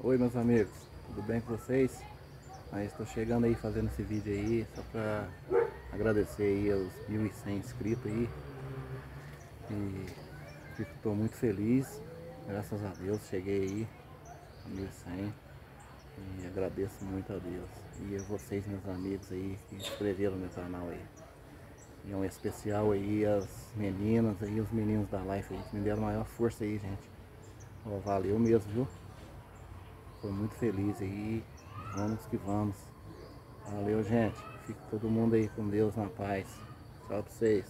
Oi meus amigos, tudo bem com vocês? Estou chegando aí fazendo esse vídeo aí só para agradecer aí aos 1.100 inscritos aí. E estou muito feliz, graças a Deus cheguei aí a 1.100 e agradeço muito a Deus. E a vocês meus amigos aí que inscreveram no meu canal aí. E um especial aí as meninas aí, os meninos da Life aí que me deram maior força aí gente. Valeu mesmo viu Estou muito feliz aí. Vamos que vamos. Valeu, gente. Fique todo mundo aí com Deus na paz. Tchau pra vocês.